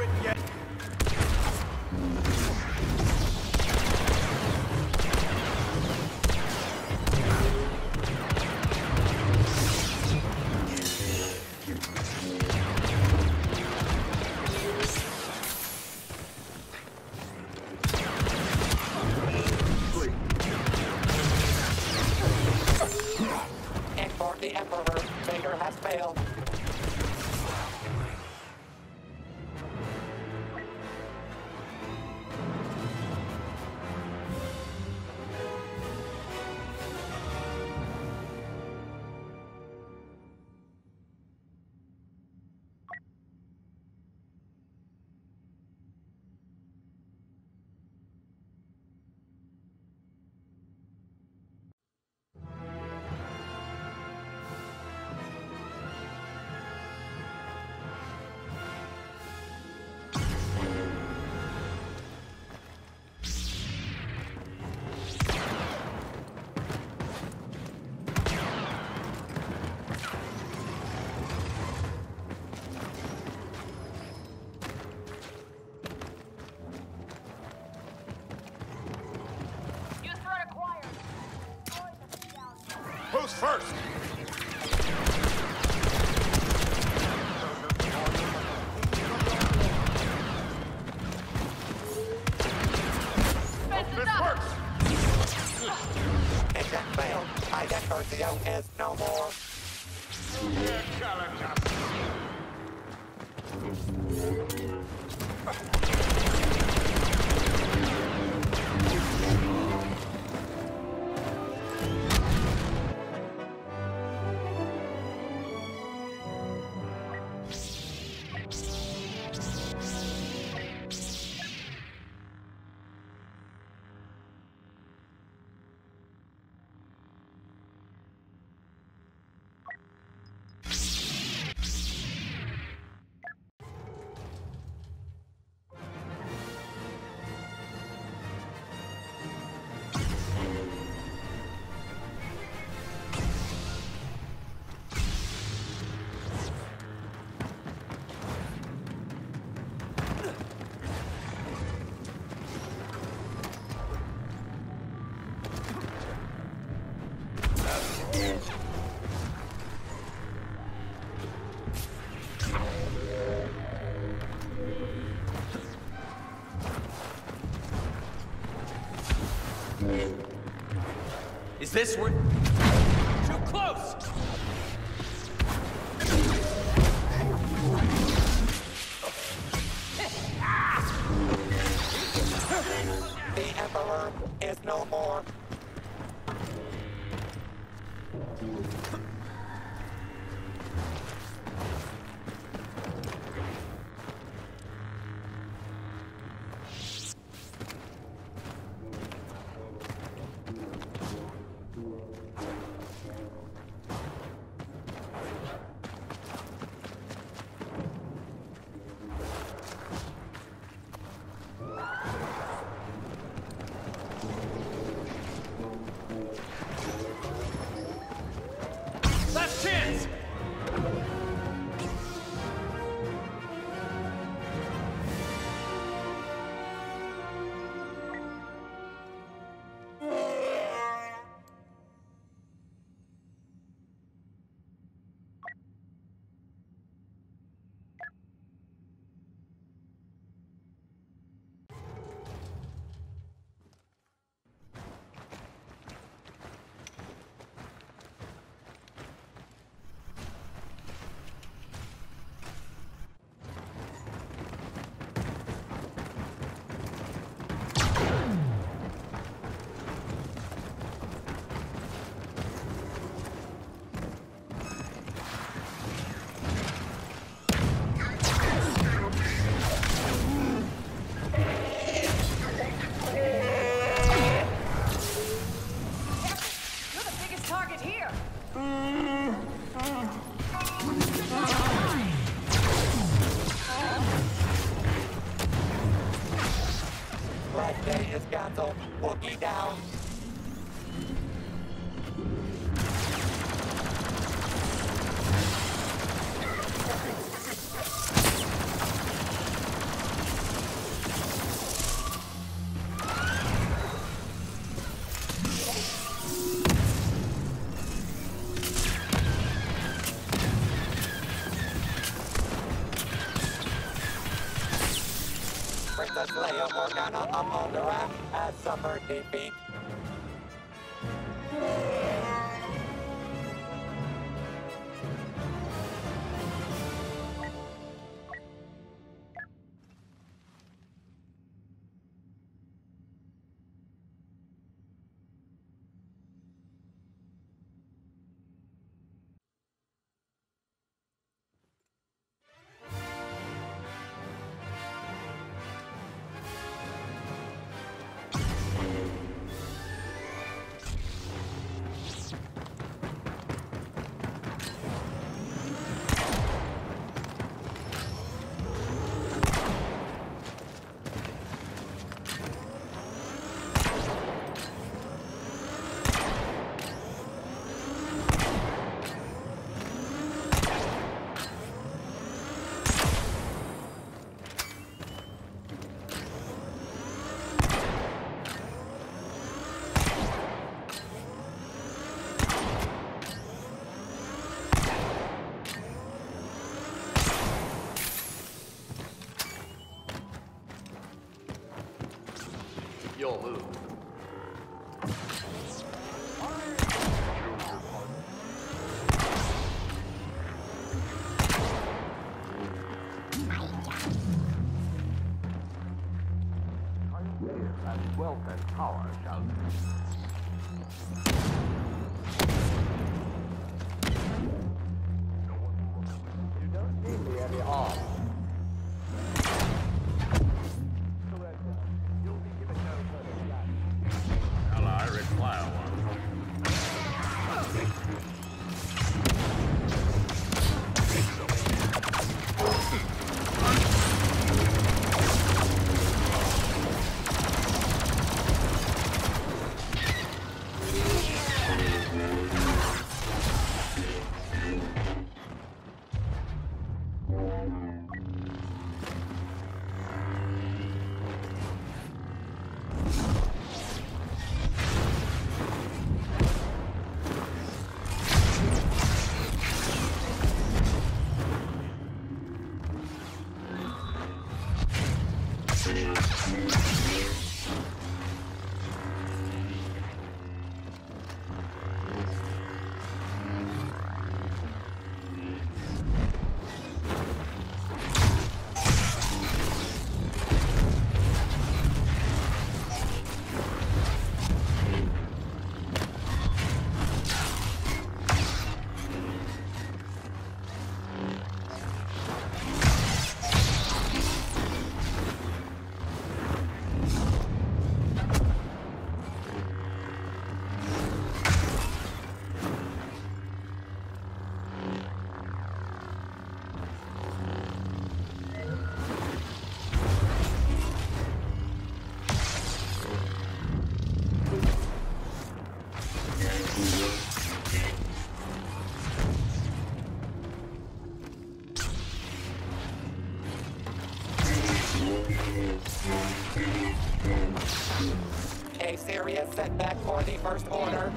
quit yet. Who's first? This up. works! Mission failed. My Eccorcio is no more. Yeah, challenge us. Is this where... Too close! The Emperor is no more. Is canceled. Wookie down. Princess Leia Organa Amaldarak has suffered defeat. Wealth and power shall You don't need me any harm. You'll be given no further chance. ally require one. A serious setback for the First Order.